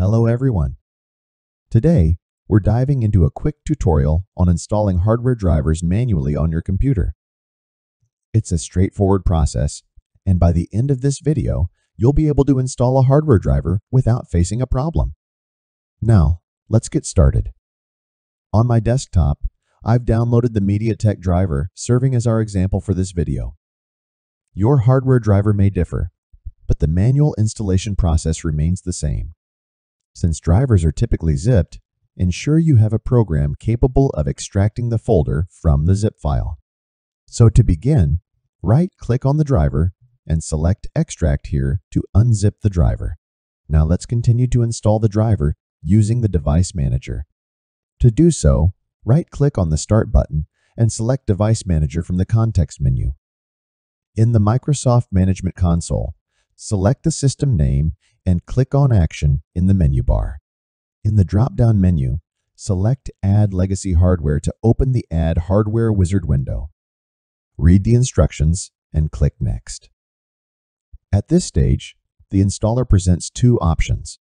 Hello everyone. Today, we're diving into a quick tutorial on installing hardware drivers manually on your computer. It's a straightforward process, and by the end of this video, you'll be able to install a hardware driver without facing a problem. Now, let's get started. On my desktop, I've downloaded the MediaTek driver serving as our example for this video. Your hardware driver may differ, but the manual installation process remains the same. Since drivers are typically zipped, ensure you have a program capable of extracting the folder from the zip file. So to begin, right-click on the driver and select Extract here to unzip the driver. Now let's continue to install the driver using the Device Manager. To do so, right-click on the Start button and select Device Manager from the context menu. In the Microsoft Management Console, select the system name and click on Action in the menu bar. In the drop-down menu, select Add Legacy Hardware to open the Add Hardware Wizard window. Read the instructions and click Next. At this stage, the installer presents two options.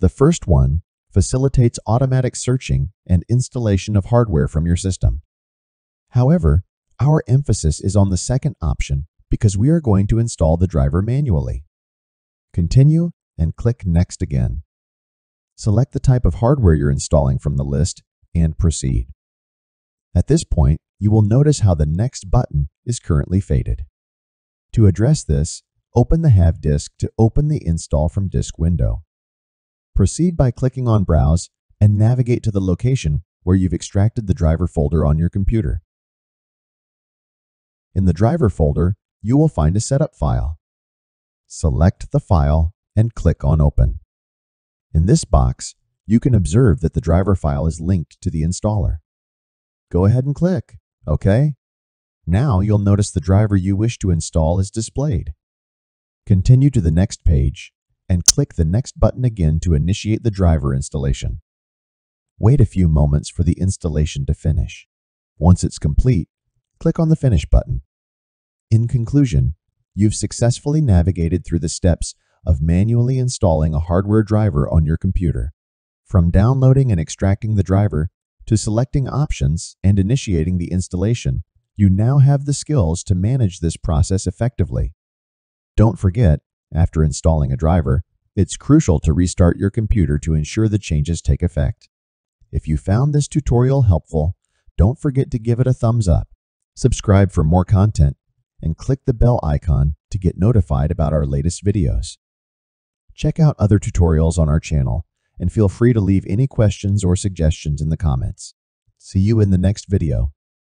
The first one facilitates automatic searching and installation of hardware from your system. However, our emphasis is on the second option because we are going to install the driver manually. Continue and click Next again. Select the type of hardware you're installing from the list and proceed. At this point, you will notice how the Next button is currently faded. To address this, open the Have Disk to open the Install from Disk window. Proceed by clicking on Browse and navigate to the location where you've extracted the driver folder on your computer. In the driver folder, you will find a setup file. Select the file and click on Open. In this box, you can observe that the driver file is linked to the installer. Go ahead and click OK. Now you'll notice the driver you wish to install is displayed. Continue to the next page and click the Next button again to initiate the driver installation. Wait a few moments for the installation to finish. Once it's complete, click on the Finish button. In conclusion, you've successfully navigated through the steps of manually installing a hardware driver on your computer. From downloading and extracting the driver to selecting options and initiating the installation, you now have the skills to manage this process effectively. Don't forget, after installing a driver, it's crucial to restart your computer to ensure the changes take effect. If you found this tutorial helpful, don't forget to give it a thumbs up, subscribe for more content, and click the bell icon to get notified about our latest videos. Check out other tutorials on our channel and feel free to leave any questions or suggestions in the comments. See you in the next video.